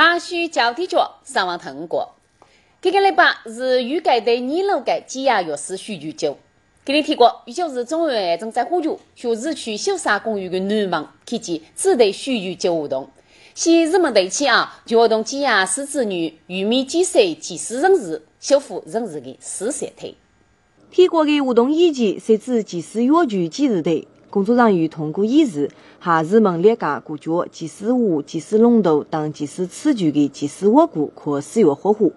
还需交替角上网通过。这个礼拜是预计对二楼的挤压药师需求酒。给你提过，预计是中委会正在呼吁学市区秀沙公园的南门开启自对需求酒活动。现日们对起啊，就活动挤压狮子女玉米积水及时人士修复人士的四线腿。提过的活动以及设置及时药具记事台，工作人员通过演示，下日们列家果脚、即时壶、即时龙头等即时器具的即时握固可使用呵护。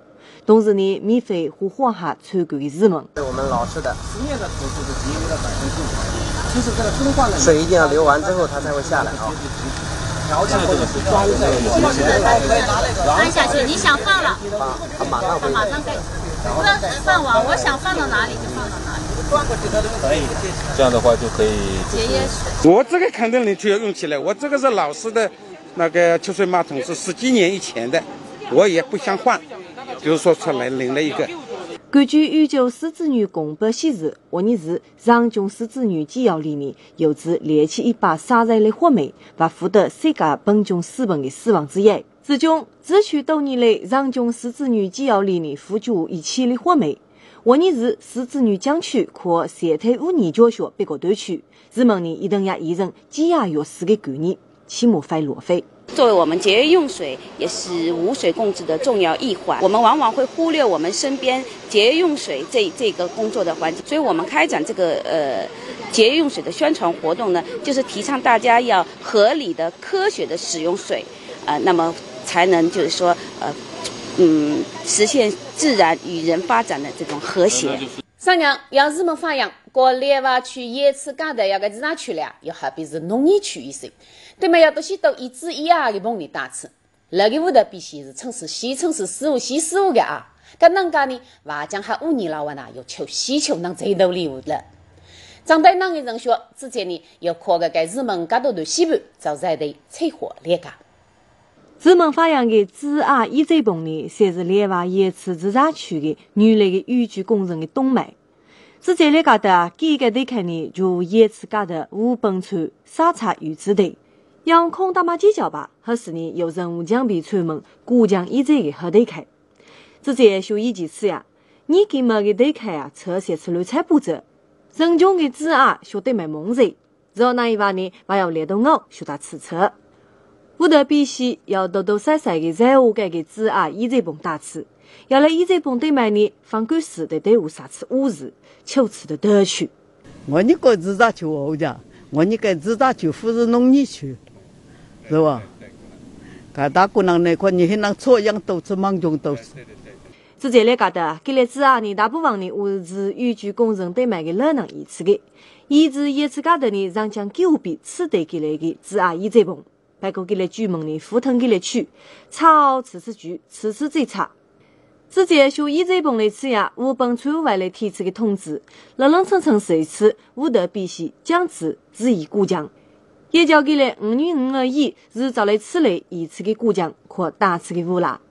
同时呢，免费和黄下参观的日们。我们老师的十年的投资是节约了百分之五，就是这个更换的水一定要流完之后它才会下来啊。调整或者是装在按下去，你想放了，它马上会马上给，不放完，我想放到哪里就放到哪里。可以，这样的话就可以节约水。我这个肯定你就要用起来，我这个是老式的，那个抽水马桶是十几年以前的，我也不想换，就是说出来领了一个。根据预九狮子女公报显示，去年是长江狮子女纪要里面有指连起一把杀人类活梅，不获得世界本种死亡的死亡之一。自中，自去多年来长江狮子女纪要里面付出一千的活梅，去年是狮子女江区可三台五年教学别个断区，人们呢一定要验证减压药师的概念，起码费路费。作为我们节约用水，也是无水共治的重要一环。我们往往会忽略我们身边节约用水这这个工作的环节，所以我们开展这个呃节约用水的宣传活动呢，就是提倡大家要合理的、科学的使用水，啊，那么才能就是说呃嗯实现自然与人发展的这种和谐。三娘，要日们发扬，过莲花区、叶池街的要个自然区了，又好比是农业区一些。对么？要都些都一枝一叶的棚里打吃，那个屋头必须是城市西城市事务西事务的啊！搿能介呢，话讲还五年老外呢，又求西求能最多礼物了。张队那个人说，之前呢又靠个该日门搿多段西盘，就在对拆火裂家。日门发扬的主要一灾棚呢，算是莲花叶池自然区的原来的豫剧工程的动脉。只在那搿搭，几个队开呢，就叶池搿头五本村沙茶鱼子队。仰空打马街桥吧，何时呢？有人物奖被传闻过江一寨的好对开。只在学一件事呀，你给么个对开啊？车三次乱踩步走，人穷的子啊，学得买蒙人。绕那一把呢，还要练动我学他吃车。屋头必须要多多少少的在我盖个子啊，一寨棚打吃。要来一寨棚对面呢，放干水的队伍啥子五日，求吃的得去。我你个自咋去我家？我你个自咋去富是农业区？是吧？搿大姑娘那块，你还能错样都是忙中都是。只在来搿搭，给来子啊，呢大部分呢我是豫剧工程对面的老能遗址的，以至一次搿头呢，让将九笔此对给来的子啊，一再碰，不过给来举门呢，扶腾给来取，草次次举，次次最差。只见修一再碰来次呀，五本村外来提出的通知，冷冷清清说次，屋头必须将之日益过江。也交给了五女五儿姨，是找来此类一次的过江或大次的乌拉。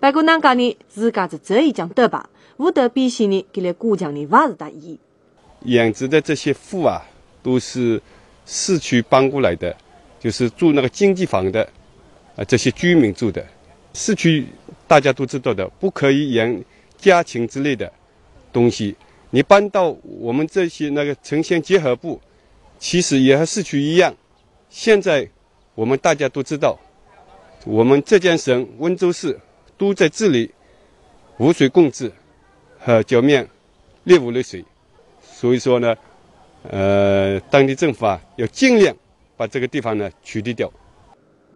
不过南家呢，自家是这一江得吧？无得必须呢，给了过江的还是大意。养殖的这些户啊，都是市区搬过来的，就是住那个经济房的啊，这些居民住的。市区大家都知道的，不可以养家禽之类的东西。你搬到我们这些那个城乡结合部，其实也和市区一样。现在我们大家都知道，我们浙江省温州市都在治理污水共治和剿灭劣污热水，所以说呢，呃，当地政府啊要尽量把这个地方呢取缔掉。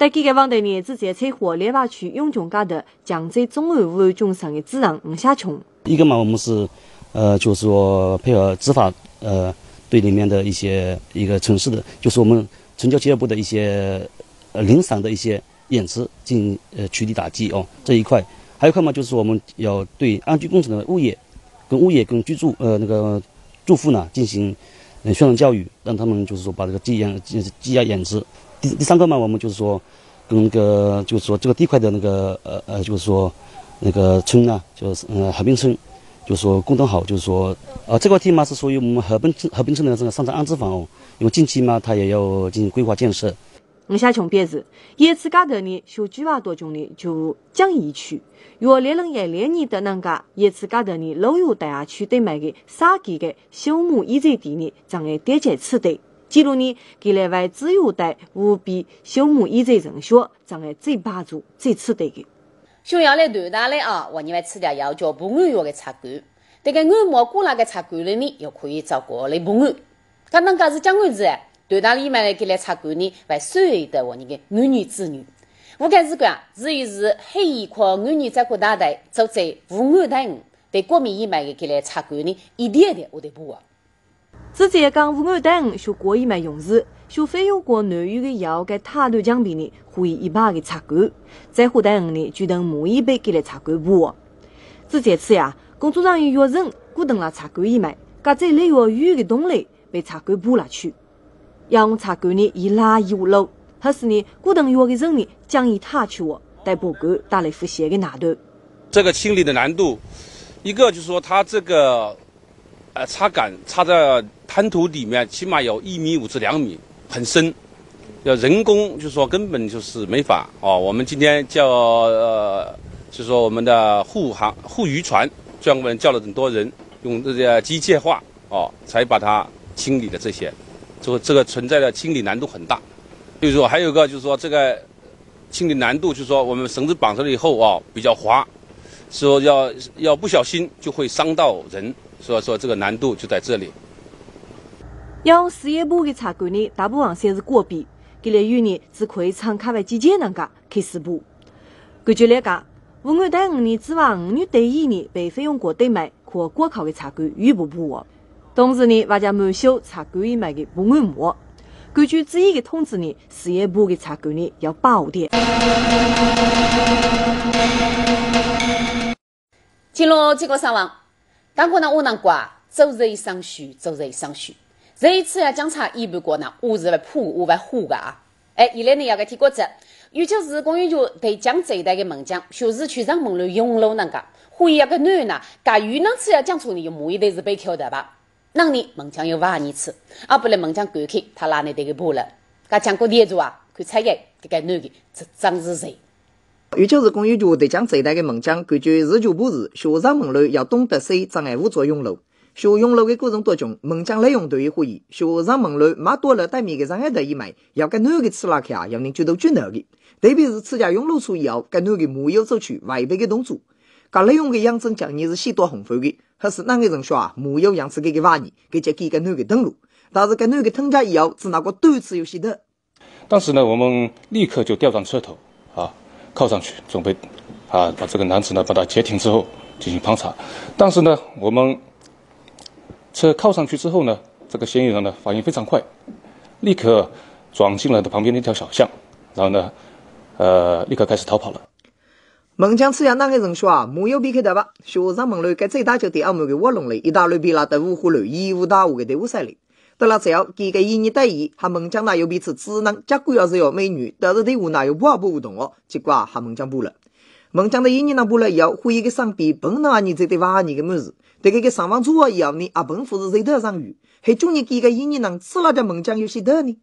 在这个网的呢，只在采火莲花区永泉街的江浙中安五安军上的主任吴下琼。一个嘛，我们是呃，就是说配合执法呃队里面的一些一个城市的，就是我们。城郊结合部的一些呃零散的一些演示进行呃取缔打击哦这一块，还有一块嘛就是我们要对安居工程的物业、跟物业跟居住呃那个住户呢进行宣传教育，让他们就是说把这个积压积压演示。第第三个嘛我们就是说跟那个就是说这个地块的那个呃呃就是说那个村啊就是嗯和平村。就是说沟通好，就是说，呃，这块地嘛是属于我们和平村和平村的这个上镇安置房哦，因为近期嘛，它也要进行规划建设。我下穷表示，一次家头呢，小计划当中呢，就江义区，若来人也来年的那个一次家头呢，路由大下区对面的沙基的小木医院地呢，障碍点检次的。记录呢，给来为自由带无比小木医院人学障碍最霸主最次队的。想要来团大来啊，我认为吃掉要叫不安药的插管，这个按摩过那个插管里呢，又可以照顾来不安。刚刚讲是讲案子哎。团大里面来给来插管呢，为所有的我那个儿女子女，我开始讲，至于是黑一块儿女在国大队做在五安队伍，对国民医院的给来插管呢，一点点我都不忘。之前讲五安队伍学国医院用时，学费用过南院的药给态度奖品呢，会一把给插管，在火队伍呢，举动满意被给来插管补。之前次呀，工作人员约人鼓动了插管医院，噶在六月雨的冬雷被插管补了去。用插管呢，一拉一路，还是呢，古登药的人呢，将以他去我带报告带来复线的难度。这个清理的难度，一个就是说，它这个呃插杆插在滩涂里面，起码有一米五至两米，很深，要人工，就是说根本就是没法哦。我们今天叫呃，就是说我们的护航护渔船专门叫了很多人，用这些机械化哦，才把它清理的这些。这个这个存在的清理难度很大，就是说还有个就是说这个清理难度，就是说我们绳子绑上了以后啊比较滑，说要要不小心就会伤到人，所以说这个难度就在这里。用事业部的查管呢，大部分算是过壁，给了院呢只可以敞开为机械人家开始补。根据来讲，五安队五年之外五年队一年被费用过对买或国考的查管预不补哦。同时呢，还将满修插管医院的保安膜。根据之前的通知呢，事业部的插管呢要保护点。进入这个上网，当过呢我能挂周日上学，周日上学。这一次要检查一般过呢，我是来铺，我来护的啊。哎，一来呢要个提过子，尤其是公园局对江这一带的门将，学是去上门路用路那个，会要个男呢，噶遇那次要讲出你有木一代是被挑的吧？那年门将有挖二次，而不来门将赶开，他哪里得个破了？噶讲过业主啊，看出来这个男的这长是谁？尤其是公园局对将这一代的门将，感觉日久不日，学上门路要懂得守障碍物做用路。学用路的过程当中，门将利用对于会议，学上门路买多了对面的障碍的一枚，要跟男的吃拉开，要人觉得最难的。特别是自家用路处以后，跟男的木有做出违背的动作。噶利用的养成讲你是许多红粉的。还是那个人说啊，木有样子给个玩意，给这给个男的登录，但是跟男的登家以后，只拿个多次游戏的。当时呢，我们立刻就调转车头，啊，靠上去，准备啊，把这个男子呢，把他截停之后进行盘查。但是呢，我们车靠上去之后呢，这个嫌疑人呢，反应非常快，立刻转进了的旁边的一条小巷，然后呢，呃，立刻开始逃跑了。门将此样哪个人说啊？没有避开的吧？学生门路该最大就第二门的卧龙里，一大路比那的五湖路一无大五的队伍赛里。到了之后，几个一年待遇，还门将那有彼此只能结果要是要美女，但是队伍那有不好不互动哦。结果啊，还门将补了。门将的一年那补了以后，会一个上边本能啊，你这对娃你个么子？这个个上方做以后呢，啊，本不是谁头上鱼，还中你几个一年能吃那家门将有些多呢？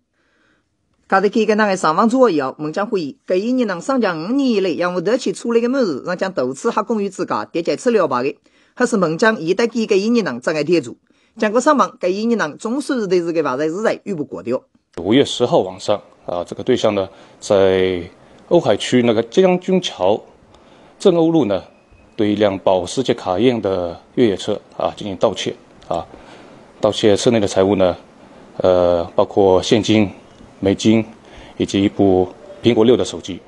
他在开个那个上访组以后，门将会议，这一年能上将五年以来，让我得去处理个么子，让将多次哈公寓自家叠加吃了吧的，还是门将一代几个一年能障碍贴住，将个上访这一年能总算是对这个发财日在预不过掉。五月十号晚上啊，这个对象呢，在瓯海区那个将军桥镇瓯路呢，对一辆保时捷卡宴的越野车啊进行盗窃啊，盗窃车内的财物呢，呃，包括现金。美金以及一部苹果六的手机。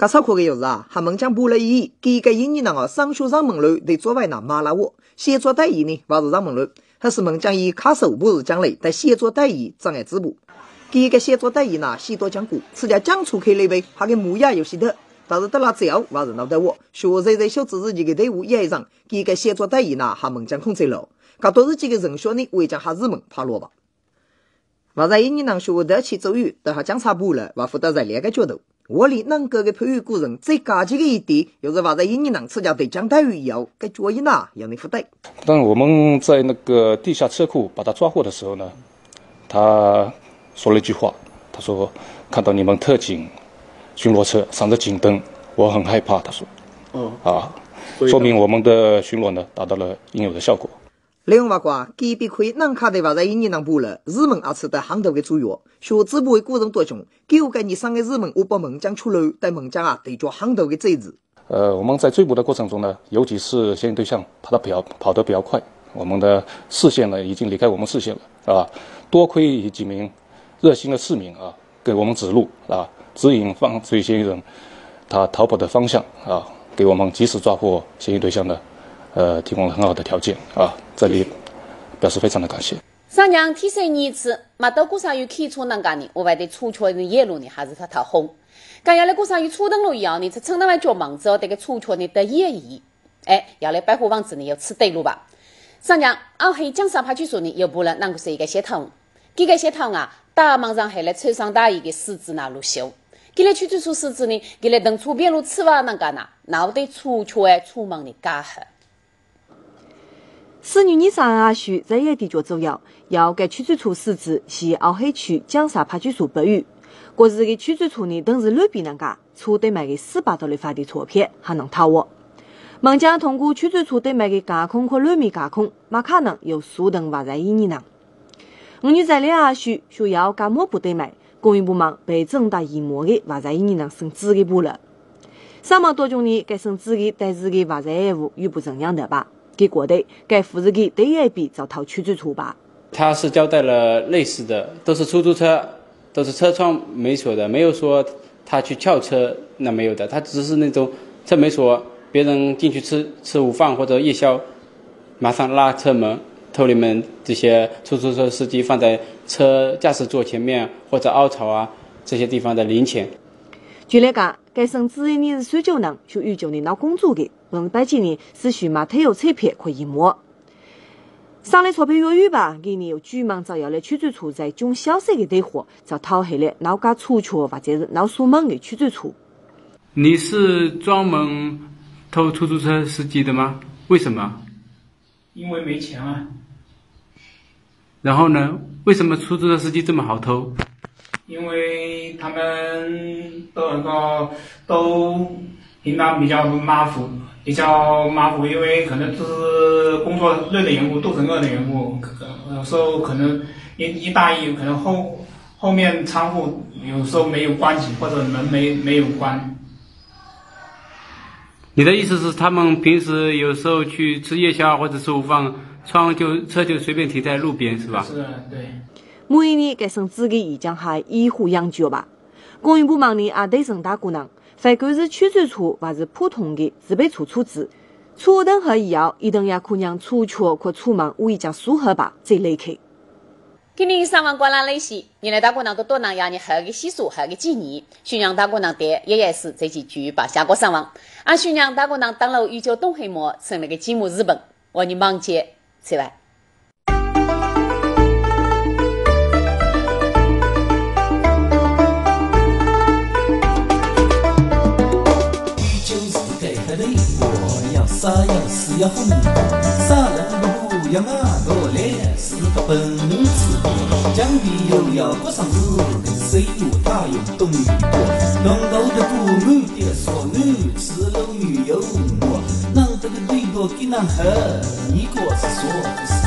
噶超可的钥匙啊，还门将补了一，给个一年那个上学上门路得作为那马拉沃协作代理呢，还是上门路，还是门将以卡手不是将来在协作代理障碍直播。给个协作代理呢，许多讲过，此家讲出开那边，还跟模样有些的，但是到了之后还是闹得我，学生在小知识己的队伍也上，给个协作代理呢，还门将控制了，噶都是几个人说呢，围将哈日门怕落吧。我在一年能学得起走语，但还讲差不了，我负责在两个角度。我里能够的培育个人最高级的一点，就是我在一年能参加对江待遇以后，该作业呢让你负担。当我们在那个地下车库把他抓获的时候呢，他说了一句话，他说：“看到你们特警巡逻车闪着警灯，我很害怕。他说：“哦，啊，说明我们的巡逻呢达到了应有的效果。”另外话，鉴别可以能卡的话，在一年能补了，日本也起到很大的作用。学子部的过程当中，九个年上的日本，我把门将出来，在门将啊对着很多的罪字。呃，我们在追捕的过程中呢，尤其是嫌疑对象跑得比较跑得比较快，我们的视线呢已经离开我们视线了啊。多亏几名热心的市民啊，给我们指路啊，指引犯罪嫌疑人他逃跑的方向啊，给我们及时抓获嫌疑对象的，呃，提供了很好的条件啊。这里表示非常的感谢。上娘提升一次，马到过上有开车能干呢，我还得出桥的夜路呢，还是他太红。咁要来过上有车灯路一样呢，这趁那晚叫忙之后，这个出桥呢得夜意。哎，要来百货房子呢要吃对路吧？上娘，俺黑江山派出所呢又不能啷个是一个系统？这个系统啊，大忙上还来穿上大一个狮子那路修。给来出租车狮子呢，给来等出边路吃完能干呐，那得出桥哎出门的干活。四月二十二日在夜地角左右，要该出租车司机系奥黑区江沙派出所北语。过日的出租车呢，等是路边人家，车得买个四百多的发的钞票，还能讨我。门将通过出租车得买个监控和路面监控，马可能有速等罚在一年呢。五月在两日需要干抹布得买，公安部门被整大一模的罚在一年呢，升资的部了。上么多久呢，该升资的但是个罚在业务又不怎样的吧？结果的该负责给对一笔遭讨出租车吧？他是交代了类似的，都是出租车。都是车窗没锁的，没有说他去撬车，那没有的，他只是那种车没锁，别人进去吃吃午饭或者夜宵，马上拉车门偷你们这些出租车司机放在车驾驶座前面或者凹槽啊这些地方的零钱。据了解，该省只有你是睡觉人，就预叫你拿工作的，问白几年是需买退休彩票可以摸。上来钞票越远吧，给你有居民只要来出租车在中消息的电话，就讨下来老家出错或者是闹锁门的出租车。你是专门偷出租车司机的吗？为什么？因为没钱啊。然后呢？为什么出租车司机这么好偷？因为他们都能够都平常比较马虎。比较马虎，因为可能就是工作累的缘故，肚子饿的缘故，有时候可能一一大意，可能后后面仓库有时候没有关紧，或者门没没有关。你的意思是，他们平时有时候去吃夜宵或者吃午饭，窗就车就随便停在路边，是吧？是，对。每年该省自己已经还一户养酒吧，公安部门呢也对陈大姑娘。不管是出租车还是普通的自备车车子，车灯和以后一定也可让出桥或出门无一家疏合吧，再离开。今年上完过了那些，原来大姑娘都多能让你好个习俗，好个纪念。宣扬大姑娘的爷爷是这几句把下过上网。俺宣扬大姑娘当了宇宙东黑幕，成了个寂寞日本，我你忙接吃完。啥样是要红啥人不要马多脸，是个本事多。讲的又要过生日，跟谁我他又懂女多。弄到的父母的说女吃了女幽默，让这个女多给男孩，你可是说？